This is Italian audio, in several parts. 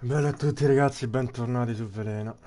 Bella a tutti ragazzi, bentornati su Veleno.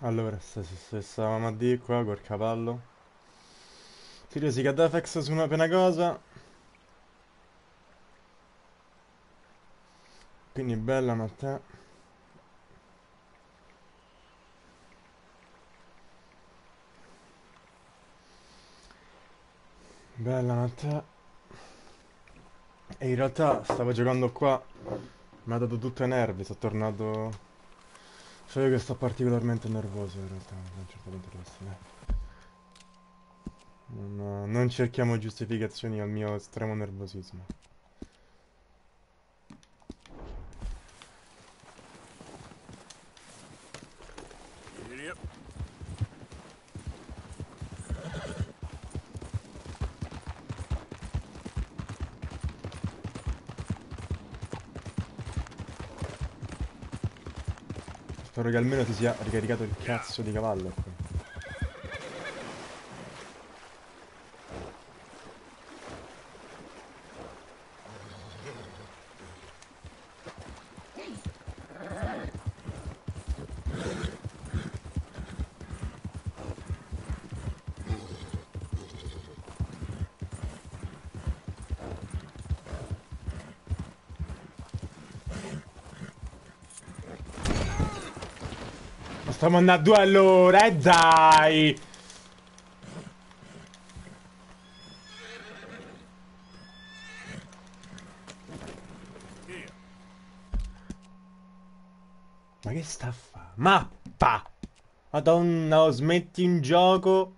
Allora, se, se, stavamo a dire qua col cavallo. Seriosi Cadafex su una appena cosa. Quindi bella ma te. Bella ma te. E in realtà stavo giocando qua. Mi ha dato tutto ai nervi, sono tornato. So io che sto particolarmente nervoso in realtà, da un certo punto di. Non, non cerchiamo giustificazioni al mio estremo nervosismo. Spero che almeno ti sia ricaricato il cazzo di cavallo qui. Stiamo andando a due allora, e dai! Ma che sta a fa? Mappa! Madonna, oh, smetti in gioco.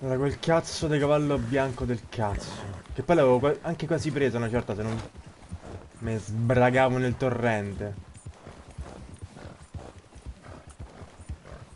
Era quel cazzo di cavallo bianco del cazzo. Che poi l'avevo anche quasi preso una certa se non... Me sbragavo nel torrente.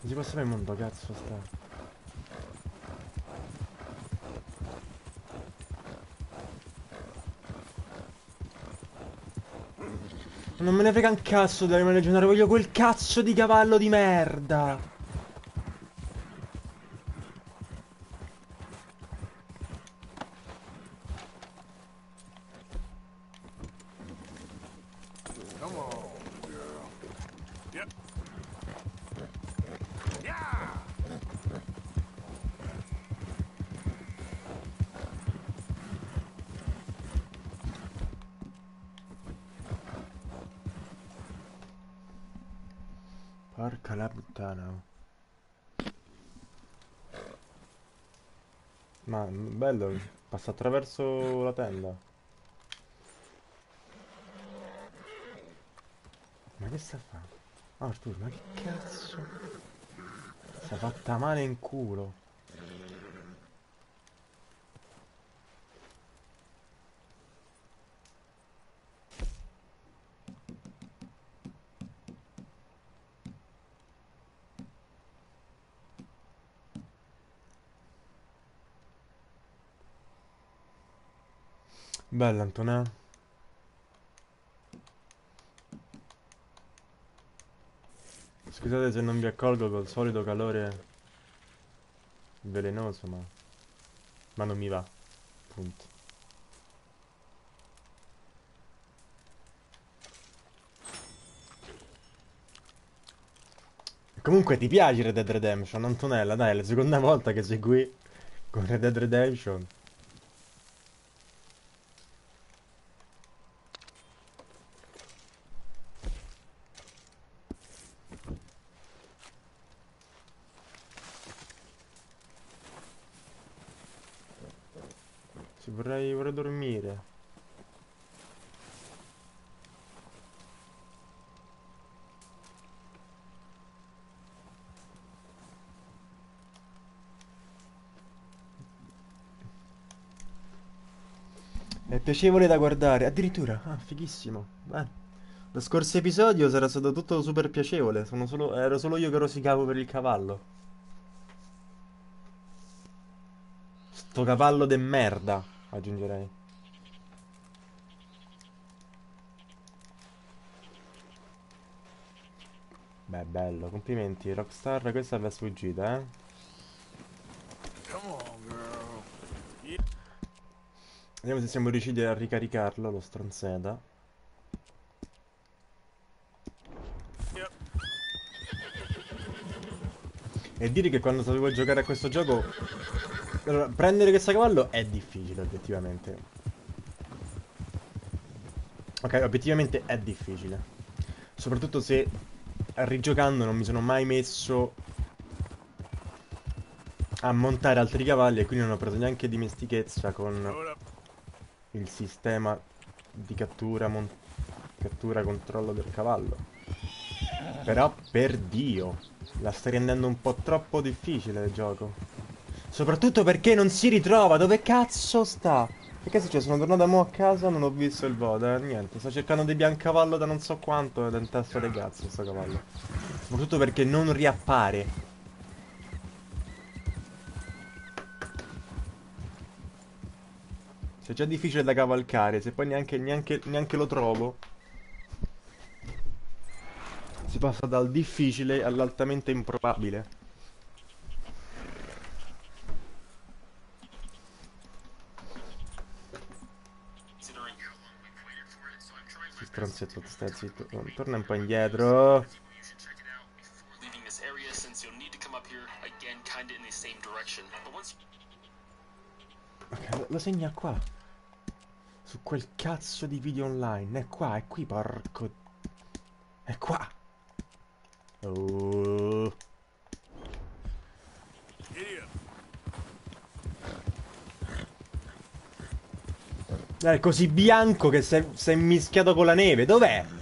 Non si può sapere il mondo, cazzo sta. Non me ne frega un cazzo dell'anima leggendaria, voglio quel cazzo di cavallo di merda. Come on, girl. Yep. Yeah. Porca la puttana. oh. Ma mm, bello, passa attraverso la tenda. Ma che sta a fare? Arthur, ma che cazzo? Si è fatta male in culo. Bella Antonella. Scusate se non vi accolgo col solito calore velenoso, ma... Ma non mi va. Punto. Comunque ti piace Red Dead Redemption, Antonella? Dai, è la seconda volta che sei qui con Red Dead Redemption. È piacevole da guardare, addirittura. Ah, fighissimo. Beh, lo scorso episodio sarà stato tutto super piacevole. Solo, ero solo io che rosicavo per il cavallo. Sto cavallo de merda, aggiungerei. Beh, bello, complimenti. Rockstar, questa è la sfuggita, eh. Vediamo se siamo riusciti a ricaricarlo, lo stronzeta. E dire che quando sapevo giocare a questo gioco... Allora, prendere questo cavallo è difficile, obiettivamente. Ok, obiettivamente è difficile. Soprattutto se rigiocando non mi sono mai messo a montare altri cavalli e quindi non ho preso neanche dimestichezza con il sistema di cattura, cattura controllo del cavallo. Però per Dio, la stai rendendo un po' troppo difficile il gioco. Soprattutto perché non si ritrova, dove cazzo sta? E che è successo? Sono tornato mo a casa, non ho visto il voto, eh, niente, sto cercando di biancavallo da non so quanto ed è in testa del cazzo sto cavallo. Soprattutto perché non riappare. Se è già difficile da cavalcare, se poi neanche, neanche, neanche lo trovo, si passa dal difficile all'altamente improbabile. stronzetto, stai zitto. Torna un po' indietro. Ok, lo segna qua. Su quel cazzo di video online. È qua, è qui, porco. È qua. Oh. È così bianco che si è, si è mischiato con la neve. Dov'è?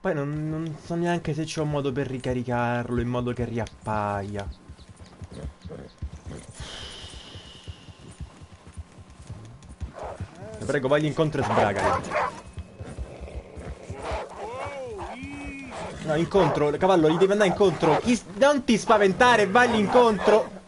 Poi non, non so neanche se c'è un modo per ricaricarlo in modo che riappaia. Ti prego, vai incontro e easy. No, incontro, cavallo, gli devi andare incontro. Non ti spaventare, vai incontro.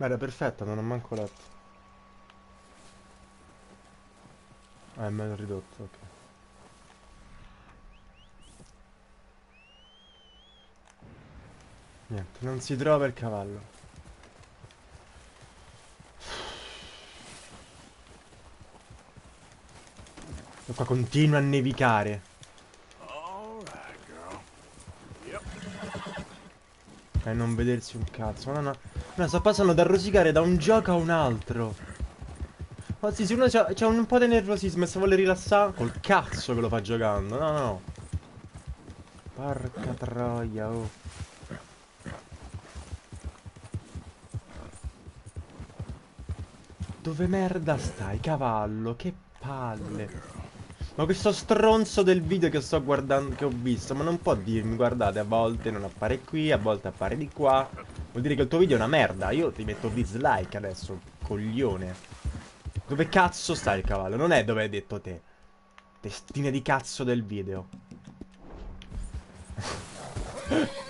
Ma era perfetta, non ho manco letto. Ah, è meno ridotto, ok. Niente, non si trova il cavallo. E qua continua a nevicare. E non vedersi un cazzo. No, no. No, sto passando da rosicare da un gioco a un altro. Ma sì, se uno c'ha, un po' di nervosismo e se vuole rilassare, col cazzo che lo fa giocando. No, no, no. Porca troia, oh. Dove merda stai, cavallo? Che palle. Ma questo stronzo del video che sto guardando, che ho visto, ma non può dirmi, guardate, a volte non appare qui, a volte appare di qua. Vuol dire che il tuo video è una merda. Io ti metto dislike adesso, coglione. Dove cazzo sta il cavallo? Non è dove hai detto te. Testine di cazzo del video.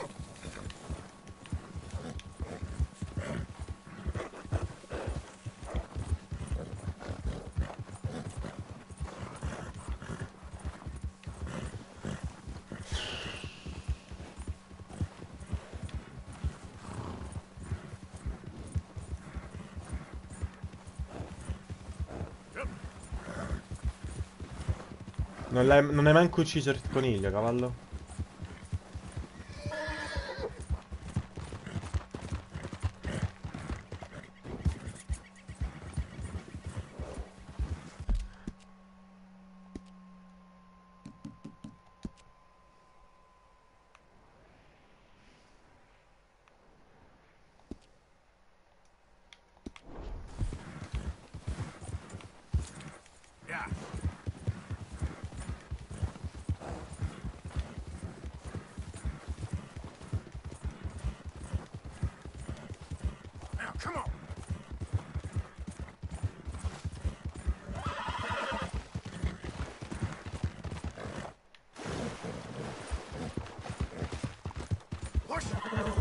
Non, l'hai- non hai manco ucciso il coniglio, cavallo?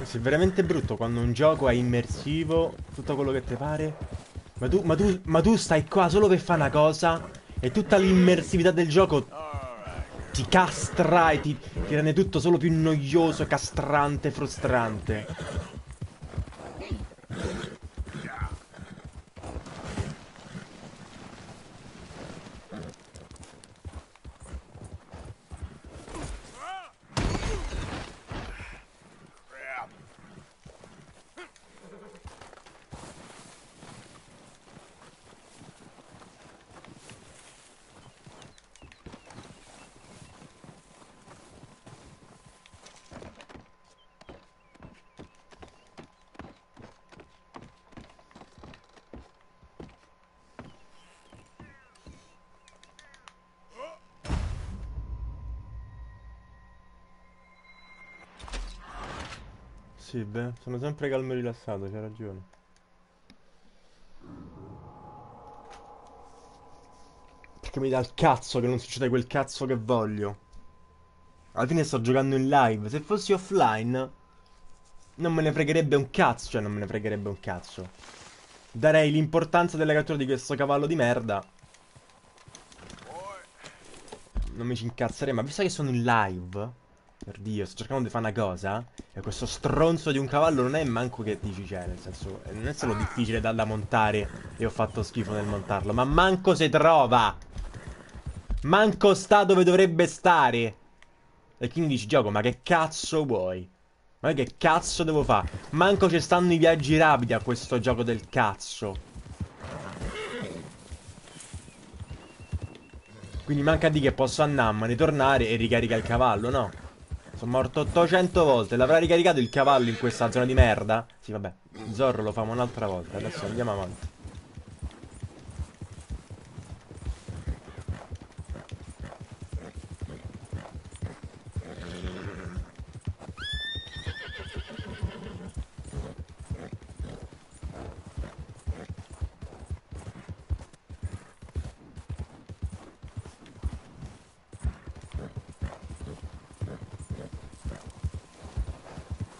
Questo è veramente brutto quando un gioco è immersivo, tutto quello che ti pare. Ma tu, ma tu, ma tu stai qua solo per fare una cosa e tutta l'immersività del gioco ti castra e ti, ti rende tutto solo più noioso, castrante, frustrante. Sì, beh, sono sempre calmo e rilassato, c'hai ragione. Perché mi dà il cazzo che non succede quel cazzo che voglio. Alla fine sto giocando in live. Se fossi offline, non me ne fregherebbe un cazzo. Cioè, non me ne fregherebbe un cazzo. Darei l'importanza della cattura di questo cavallo di merda. Non mi ci incazzerei, ma visto che sono in live, per Dio, sto cercando di fare una cosa, e questo stronzo di un cavallo non è manco che dici, cioè, nel senso, eh, non è solo difficile da, da montare e ho fatto schifo nel montarlo, ma manco si trova! Manco sta dove dovrebbe stare! E quindi dici, gioco, ma che cazzo vuoi? Ma che cazzo devo fare? Manco ci stanno i viaggi rapidi a questo gioco del cazzo. Quindi manca di che posso andare, ritornare e ricarica il cavallo, no? Sono morto 800 volte, l'avrà ricaricato il cavallo in questa zona di merda? Sì, vabbè, Zorro lo famo un'altra volta, adesso andiamo avanti.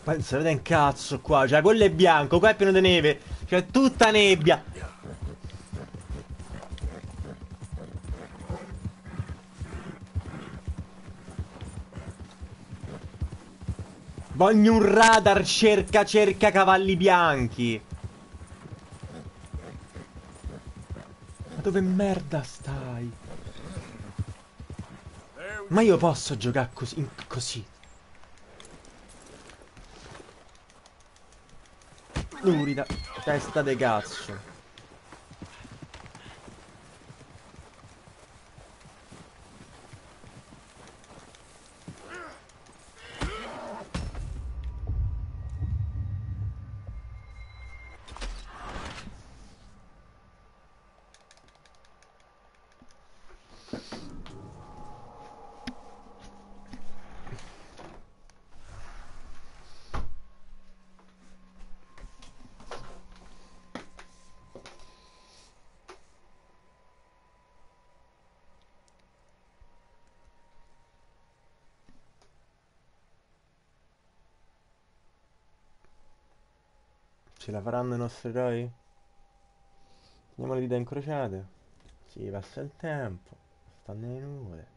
Ma non si un cazzo qua, cioè quello è bianco, qua è pieno di neve, cioè tutta nebbia. Voglio un radar cerca cerca cavalli bianchi. Ma dove merda stai? Ma io posso giocare così, così. Lurida, testa de cazzo. Ce la faranno i nostri eroi? Teniamo le dita incrociate. Sì, passa il tempo. Stanno le nuvole.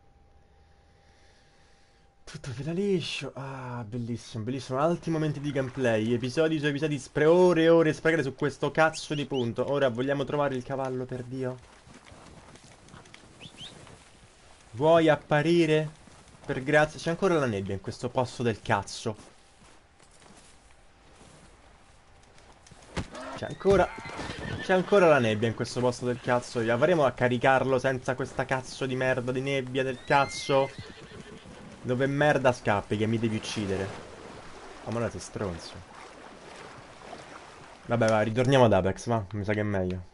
Tutto fila liscio. Ah, bellissimo, bellissimo. Alti momenti di gameplay. Episodi su episodi. Spre ore e ore sprecate su questo cazzo di punto. Ora vogliamo trovare il cavallo, per Dio? Vuoi apparire? Per grazia. C'è ancora la nebbia in questo posto del cazzo. C'è ancora... C'è ancora la nebbia in questo posto del cazzo. Avremo a caricarlo senza questa cazzo di merda di nebbia del cazzo? Dove merda scappi che mi devi uccidere? Oh, ma no, sei stronzo. Vabbè, va, ritorniamo ad Apex, va. Mi sa che è meglio.